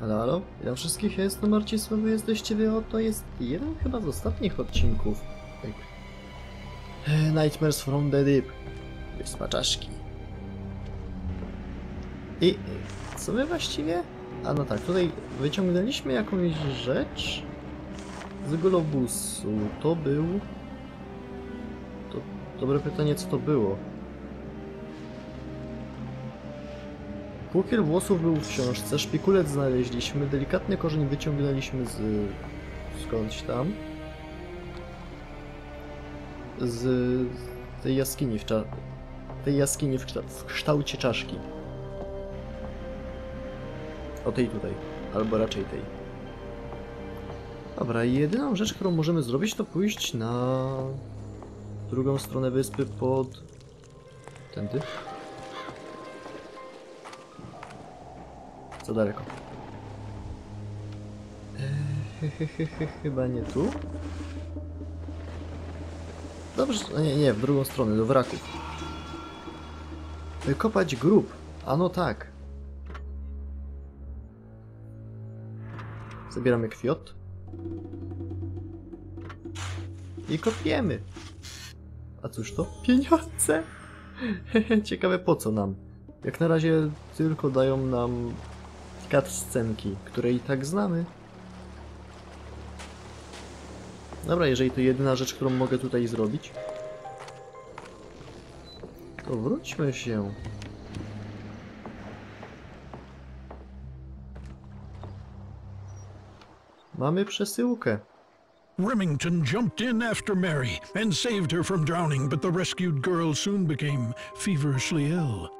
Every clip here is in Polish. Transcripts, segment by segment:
Halo, halo, witam wszystkich, ja jestem Marcisław, wy jesteście wy, oto jest jeden chyba z ostatnich odcinków. Tak. E, Nightmares from the Deep. Wyspa czaszki. I co my właściwie? A no tak, tutaj wyciągnęliśmy jakąś rzecz z globusu. To był... To dobre pytanie, co to było. Płukiel włosów był w książce, szpikulec znaleźliśmy, delikatny korzeń wyciągnęliśmy z... skądś tam. Z tej jaskini w tej jaskini w, w kształcie czaszki. O tej tutaj, albo raczej tej. Dobra, jedyną rzecz, którą możemy zrobić, to pójść na drugą stronę wyspy pod... tędy. Za daleko. Chy, chy, chy, Chyba nie tu. Dobrze, nie, nie, w drugą stronę, do wraków. Wykopać grób. Ano tak. Zabieramy kwiot. I kopiemy. A cóż to? Pieniądze! Ciekawe po co nam. Jak na razie tylko dają nam scenki, które i tak znamy. Dobra, jeżeli to jedyna rzecz, którą mogę tutaj zrobić, to wróćmy się. Mamy przesyłkę. Remington jumped in after Mary and saved her from drowning, but the rescued girl soon became feverishly ill.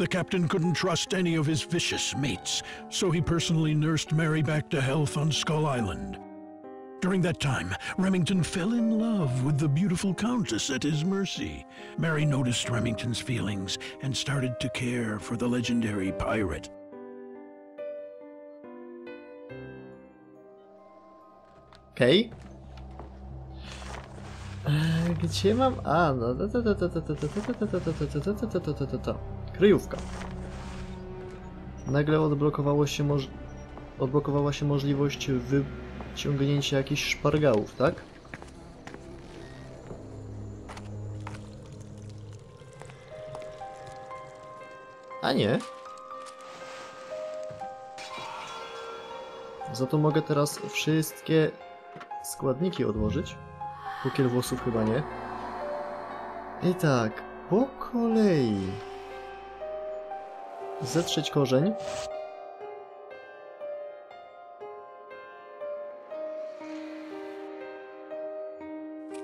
The captain couldn't trust any of his vicious mates, so he personally nursed Mary back to health on Skull Island. During that time, Remington fell in love with the beautiful Countess at his mercy. Mary noticed Remington's feelings and started to care for the legendary pirate. Eee, Gdzie mam... A, no Kryjówka. Nagle odblokowało się moż... Odblokowała się możliwość wyciągnięcia jakichś szpargałów, tak? A nie. Za to mogę teraz wszystkie składniki odłożyć. Pukiel włosów chyba nie. I tak, po kolei. Zetrzeć korzeń.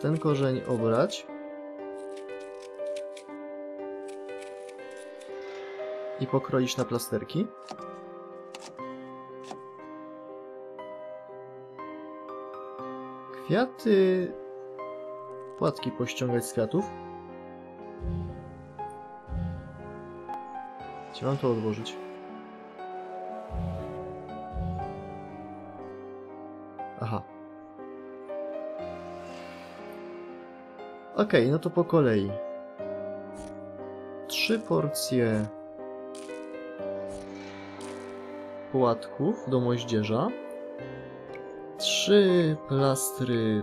Ten korzeń obrać. I pokroić na plasterki. Kwiaty... Płatki pościągać z kwiatów. Gdzie mam to odłożyć? Aha. Okej, no to po kolei. Trzy porcje płatków do moździerza trzy plastry,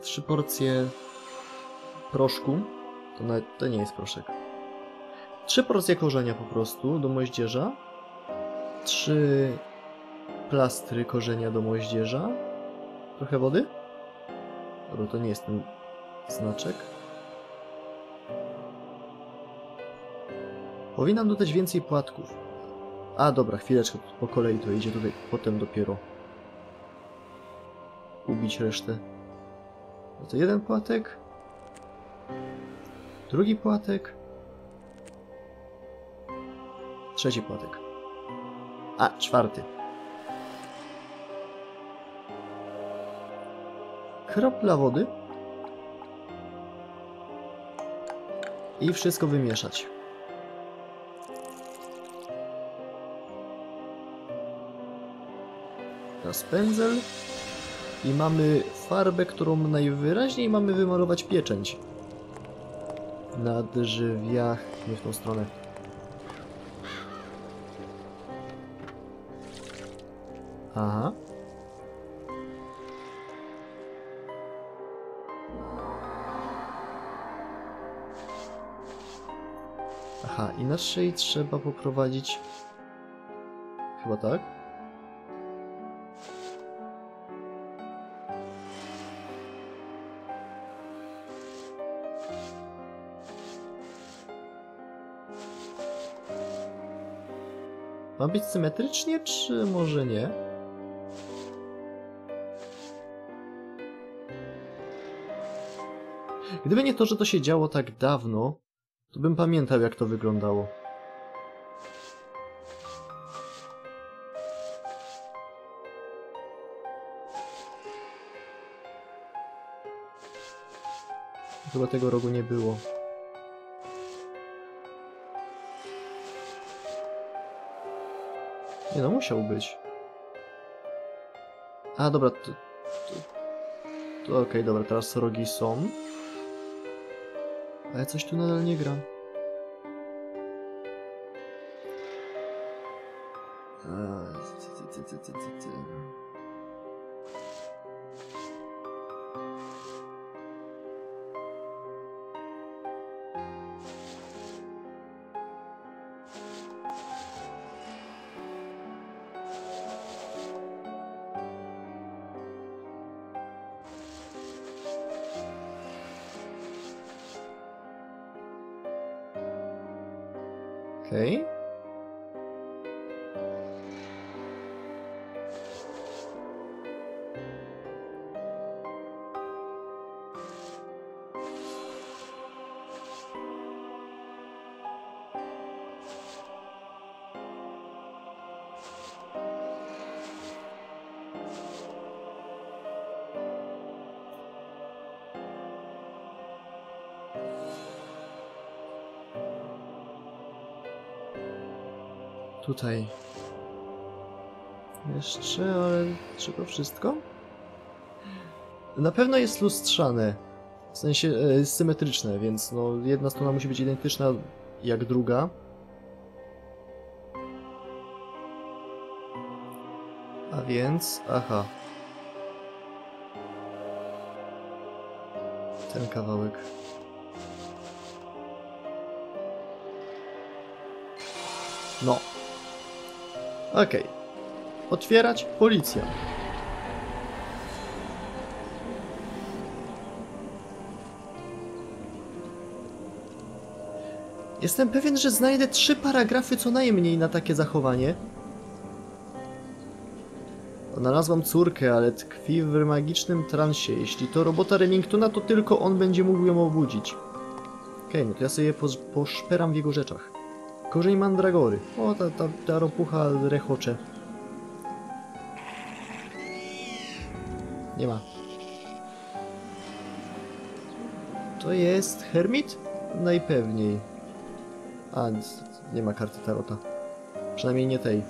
trzy porcje proszku, to, nawet, to nie jest proszek. Trzy porcje korzenia po prostu do moździerza, trzy plastry korzenia do moździerza, trochę wody. Dobra, to nie jest ten znaczek. Powinnam dodać więcej płatków. A dobra, chwileczkę, po kolei to idzie tutaj, potem dopiero ubić resztę. No to jeden płatek. Drugi płatek. Trzeci płatek. A, czwarty. Kropla wody. I wszystko wymieszać. Teraz pędzel. I mamy farbę, którą najwyraźniej mamy wymalować pieczęć. Na drzwiach, nie w tą stronę. Aha. Aha, inaczej trzeba poprowadzić... Chyba tak? Ma być symetrycznie, czy może nie? Gdyby nie to, że to się działo tak dawno, to bym pamiętał, jak to wyglądało. Chyba tego rogu nie było. Nie no, musiał być. A, dobra, to... to, to Okej, dobra, teraz rogi są. Ale coś tu nadal nie gra. Eee, ty, ty, ty, ty, ty, ty. Tutaj. Jeszcze, ale czy to wszystko? Na pewno jest lustrzane. W sensie e, symetryczne, więc no jedna strona musi być identyczna jak druga. A więc, aha. Ten kawałek. No. Okej. Otwierać policja. Jestem pewien, że znajdę trzy paragrafy co najmniej na takie zachowanie. Znalazłam córkę, ale tkwi w magicznym transie. Jeśli to robota Remingtona, to tylko on będzie mógł ją obudzić. Okej, no to ja sobie posz- poszperam w jego rzeczach. Korzeń mandragory. O, ta, ta, ta ropucha rechocze. Nie ma. To jest hermit? Najpewniej. A, nie ma karty tarota. Przynajmniej nie tej.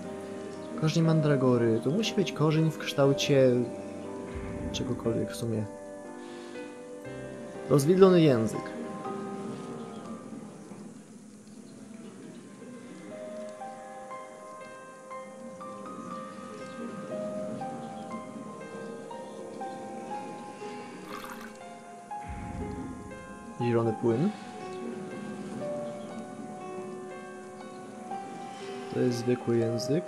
Korzeń mandragory. To musi być korzeń w kształcie... czegokolwiek w sumie. Rozwidlony język. Zwykły język.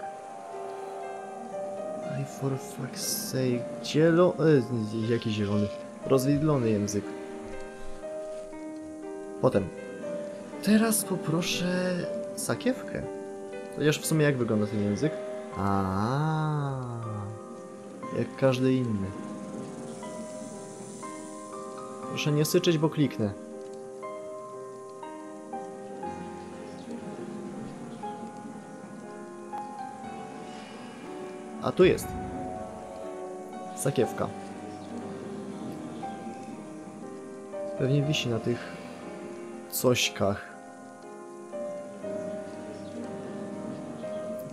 I for fuck's sake. Zielo... E, jaki zielony? Rozwidlony język. Potem. Teraz poproszę sakiewkę. Chociaż w sumie jak wygląda ten język? A, jak każdy inny. Proszę nie syczeć, bo kliknę. A tu jest. Sakiewka. Pewnie wisi na tych cośkach.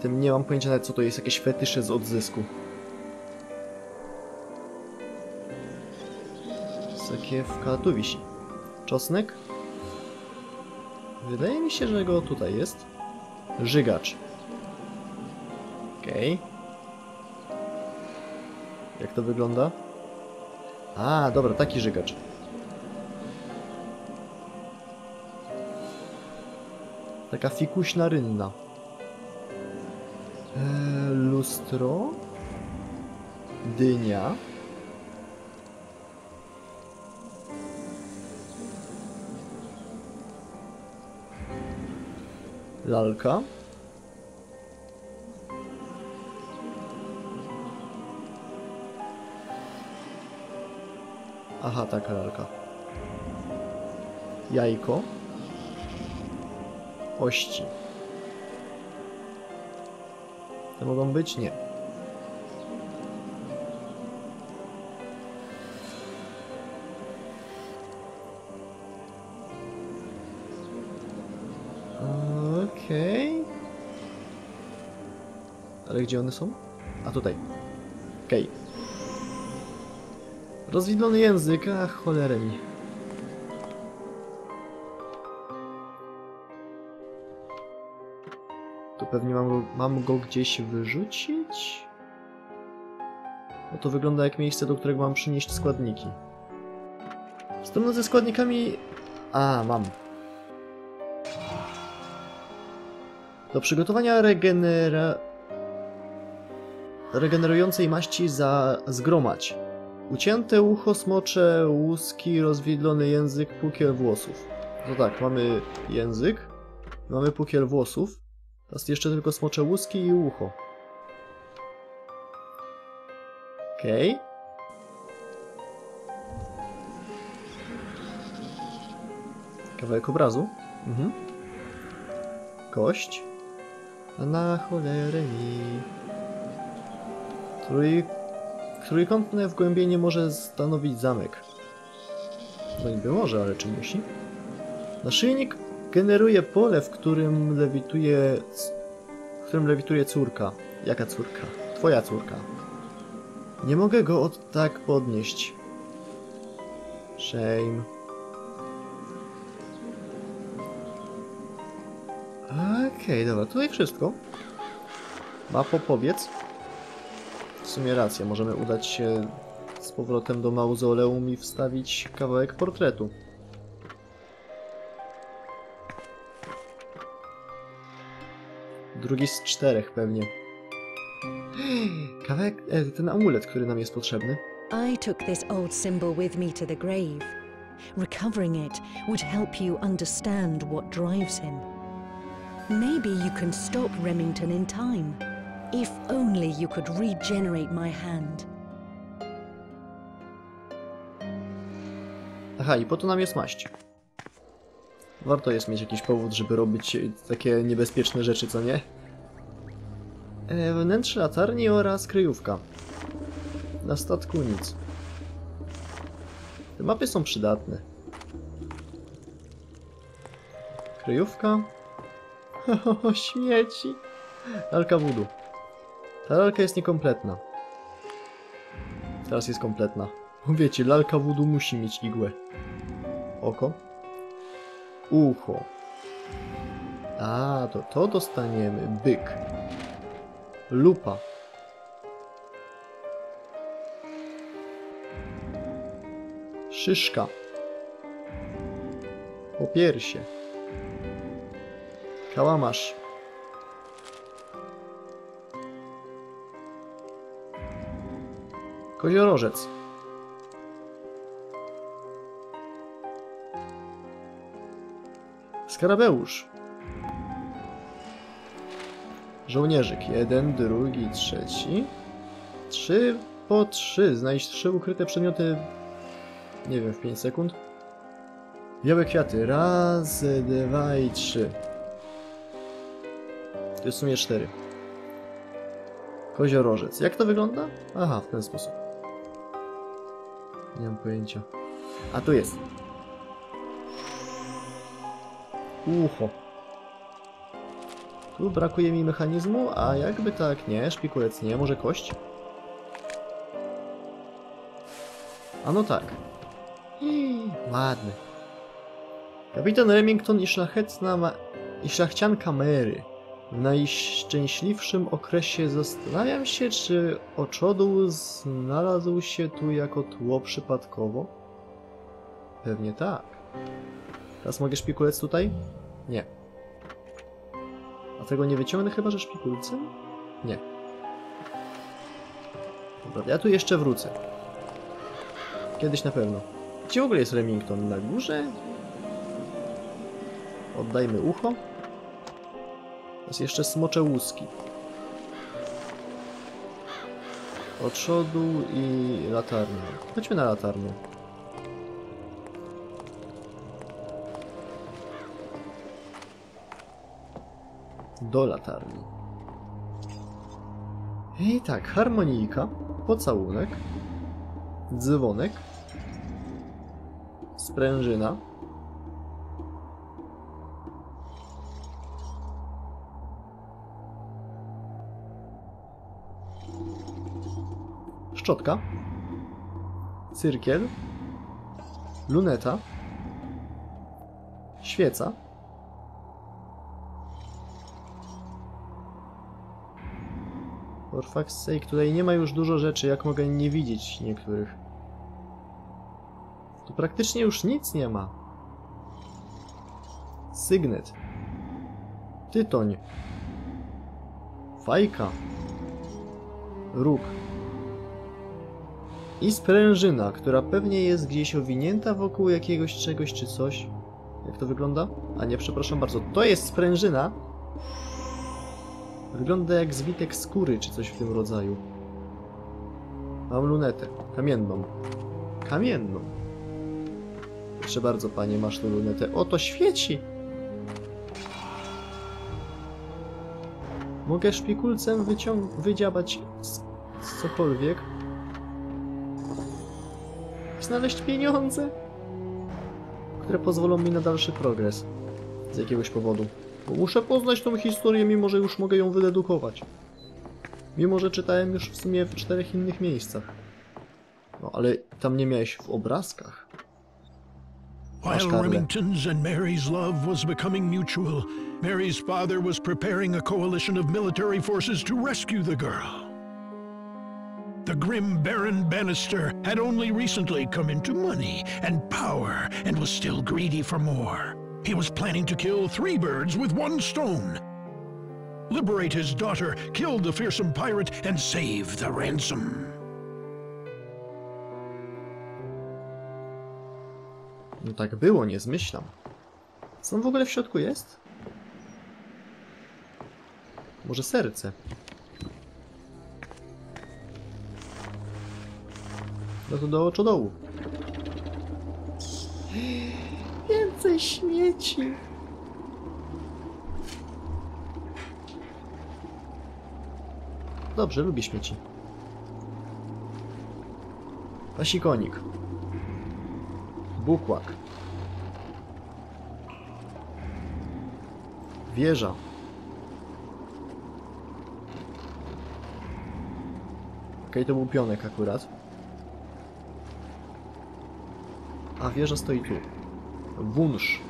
Tym nie mam pojęcia nawet co to jest, jakieś fetysze z odzysku. Sakiewka, tu wisi. Czosnek? Wydaje mi się, że go tutaj jest. Żygacz. Okej. Jak to wygląda? A, dobra, taki żygacz. Taka fikuśna rynna. Eee, lustro. Dynia. Lalka. Aha, taka lalka. Jajko. Ości. To mogą być? Nie. Okej. Ale gdzie one są? A tutaj. Okej. Rozwidlony język, a cholerę mi. To pewnie mam go, mam go gdzieś wyrzucić? Bo to wygląda jak miejsce, do którego mam przynieść składniki. Strona ze składnikami... A, mam. Do przygotowania regenera... regenerującej maści za zgromać. Ucięte ucho, smocze, łuski, rozwidlony język, pukiel włosów. No tak, mamy język, mamy pukiel włosów, teraz jeszcze tylko smocze łuski i ucho. Okej. Kawałek obrazu. Mhm. Kość. A na cholerę mi. Trój... Trójkątne wgłębienie może stanowić zamek. No niby może, ale czy musi? Naszyjnik generuje pole, w którym lewituje... w którym lewituje córka. Jaka córka? Twoja córka. Nie mogę go od tak podnieść. Shame. Okej, dobra, tutaj wszystko. Mapo, powiedz. Sumie racja, możemy udać się z powrotem do mauzoleum i wstawić kawałek portretu. Drugi z czterech pewnie. Kawałek, e, ten amulet, który nam jest potrzebny. I took this old symbol with me to the grave. Recovering it would help you understand what drives him. Maybe you can stop Remington in time. If only you could regenerate my hand. Aha, i po to nam jest maść. Warto jest mieć jakiś powód, żeby robić e, takie niebezpieczne rzeczy, co nie? E, wnętrze latarni oraz kryjówka. Na statku nic. Te mapy są przydatne. Kryjówka. Śmieci. Lalka wudu. Ta lalka jest niekompletna. Teraz jest kompletna. Wiecie, lalka wudu musi mieć igłę. Oko. Ucho. A, to to dostaniemy. Byk. Lupa. Szyszka. Popiersie. Kałamarz. Koziorożec. Skarabeusz. Żołnierzyk. Jeden, drugi, trzeci. Trzy po trzy. Znajdź trzy ukryte przedmioty. Nie wiem, w 5 sekund. Białe kwiaty. Raz, dwa i trzy. To jest w sumie cztery. Koziorożec. Jak to wygląda? Aha, w ten sposób. Nie mam pojęcia. A tu jest. Ucho. Tu brakuje mi mechanizmu, a jakby tak nie, szpikulec nie, może kość? A no tak. Ii, ładny. Kapitan Remington i szlachetna ma... i szlachcianka Mary. W najszczęśliwszym okresie zastanawiam się, czy oczodół znalazł się tu jako tło przypadkowo? Pewnie tak. Teraz mogę szpikulec tutaj? Nie. A tego nie wyciągnę chyba, że szpikulcem? Nie. Dobra, ja tu jeszcze wrócę. Kiedyś na pewno. Gdzie w ogóle jest Remington? Na górze? Oddajmy ucho. Jest jeszcze smocze łuski. Oczodu i latarnia. Chodźmy na latarnię. Do latarni. I tak, harmonijka, pocałunek, dzwonek, sprężyna, szczotka, cyrkiel, luneta, świeca, For fuck's sake, tutaj nie ma już dużo rzeczy, jak mogę nie widzieć niektórych. Tu praktycznie już nic nie ma. Sygnet. Tytoń. Fajka. Róg. I sprężyna, która pewnie jest gdzieś owinięta wokół jakiegoś czegoś czy coś. Jak to wygląda? A nie, przepraszam bardzo. To jest sprężyna. Wygląda jak zwitek skóry czy coś w tym rodzaju. Mam lunetę. Kamienną. Kamienną. Proszę bardzo, panie, masz tu lunetę. O, to świeci! Mogę szpikulcem wyciąg... wydziabać z... z cokolwiek. Znaleźć pieniądze, które pozwolą mi na dalszy progres. Z jakiegoś powodu. Bo muszę poznać tą historię, mimo że już mogę ją wydedukować. Mimo, że czytałem już w sumie w czterech innych miejscach. No, ale tam nie miałeś w obrazkach. While. Remington's and Mary's love was becoming mutual, Mary's father was preparing a coalition of military forces to rescue the girl. The grim Baron Bannister had only recently come into money and power and was still greedy for more. He was planning to kill three birds with one stone. Liberate his daughter, kill the fearsome pirate, and save the ransom. No tak było, nie zmyślam. Co w ogóle w środku jest? Może serce? No to do oczodołu. Więcej śmieci. Dobrze, lubię śmieci. Pasikonik. Bukłak. Wieża. Okej, to był pionek akurat. A wieża stoi tu. Wunsz.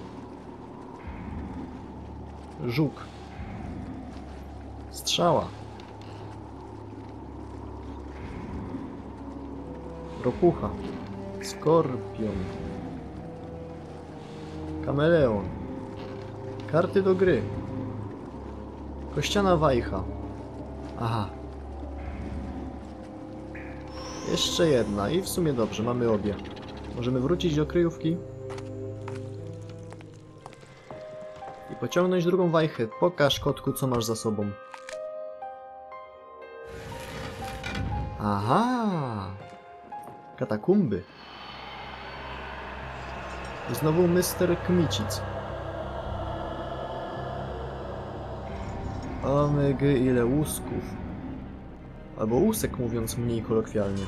Żuk. Strzała. Ropucha. Skorpion. Kameleon. Karty do gry. Kościana wajcha. Aha. Jeszcze jedna i w sumie dobrze, mamy obie. Możemy wrócić do kryjówki. I pociągnąć drugą wajchę. Pokaż kotku, co masz za sobą. Aha! Katakumby. I znowu Mr. Kmicic. Omygy, ile łusków. Albo łusek, mówiąc mniej kolokwialnie.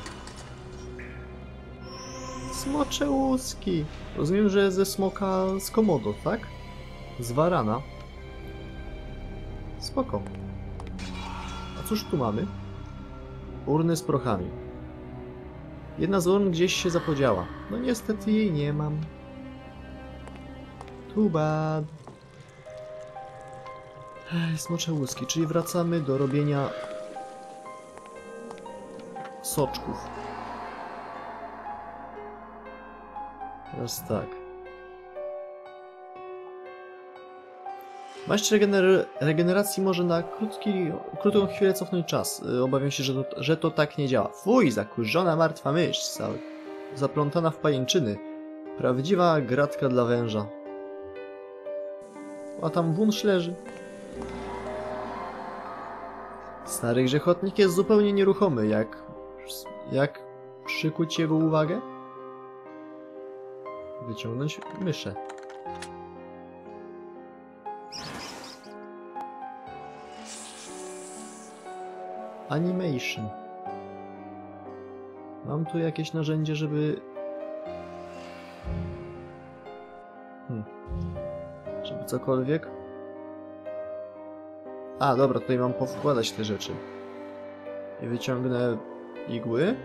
Smocze łuski. Rozumiem, że ze smoka z komodo, tak? Z warana. Spoko. A cóż tu mamy? Urny z prochami. Jedna z urn gdzieś się zapodziała. No niestety jej nie mam. Too bad. Ech, Smocze łuski, czyli wracamy do robienia soczków. Teraz tak. Maść regener regeneracji może na krótki, krótką chwilę cofnąć czas. Y, Obawiam się, że to, że to tak nie działa. Fuj, zakurzona martwa mysz, za, zaplątana w pajęczyny. Prawdziwa gratka dla węża. A tam wunsz leży. Stary grzechotnik jest zupełnie nieruchomy, jak... jak przykuć jego uwagę? Wyciągnąć myszę. Animation. Mam tu jakieś narzędzie, żeby... Hmm. Żeby cokolwiek? A, dobra, tutaj mam powkładać te rzeczy. I wyciągnę igły.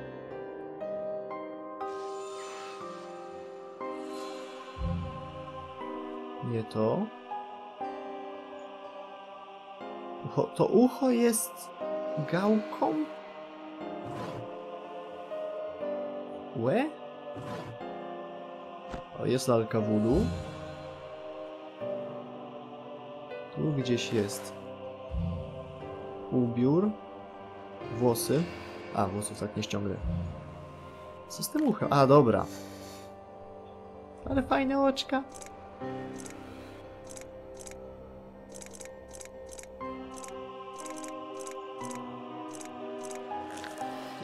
To. Ucho, to ucho jest gałką? Łe? O, jest lalka voodoo. Tu gdzieś jest ubiór, włosy. A, włosów tak nie ściągnę. Co z tym uchem? A, dobra. Ale fajne oczka.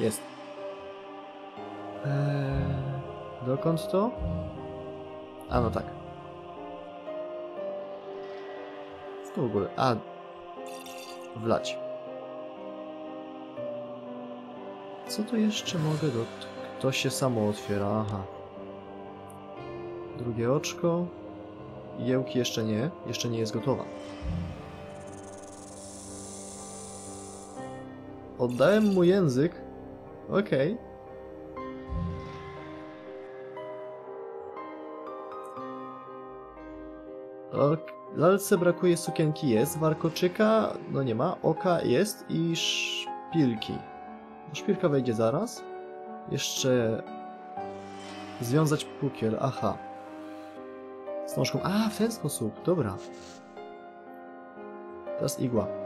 Jest. Eee, dokąd to? A, no tak. Co w ogóle? A, wlać. Co tu jeszcze mogę do... To się samo otwiera, aha. Drugie oczko. Jełki jeszcze nie. Jeszcze nie jest gotowa. Oddałem mu język. Okej. Ok. Lalce brakuje sukienki jest, warkoczyka no nie ma, oka jest i szpilki. Szpilka wejdzie zaraz. Jeszcze związać pukiel, aha. Z nóżką, a w ten sposób, dobra. Teraz igła.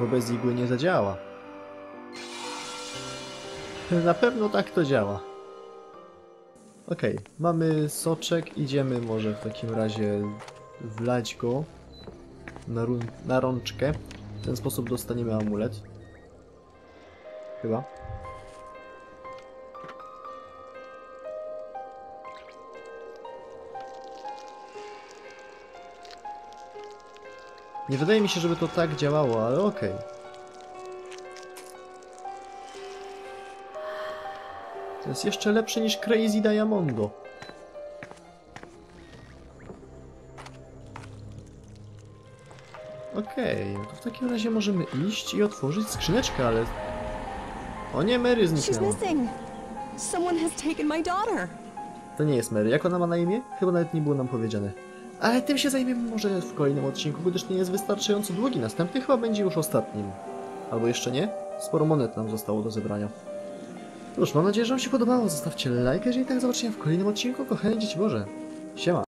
Bo bez igły nie zadziała. Na pewno tak to działa. Okej, mamy soczek, idziemy może w takim razie wlać go na, na rączkę. W ten sposób dostaniemy amulet. Chyba. Nie wydaje mi się, żeby to tak działało, ale okej. To jest jeszcze lepsze niż Crazy Diamondo. Okej, no to w takim razie możemy iść i otworzyć skrzyneczkę, ale... O nie, Mary zniknęła. To nie jest Mary. Jak ona ma na imię? Chyba nawet nie było nam powiedziane. Ale tym się zajmiemy może w kolejnym odcinku, gdyż nie jest wystarczająco długi. Następny chyba będzie już ostatnim. Albo jeszcze nie? Sporo monet nam zostało do zebrania. Cóż, mam nadzieję, że Wam się podobało. Zostawcie lajka, jeżeli tak zobaczenia w kolejnym odcinku. Kochani dzieci Boże. Siema.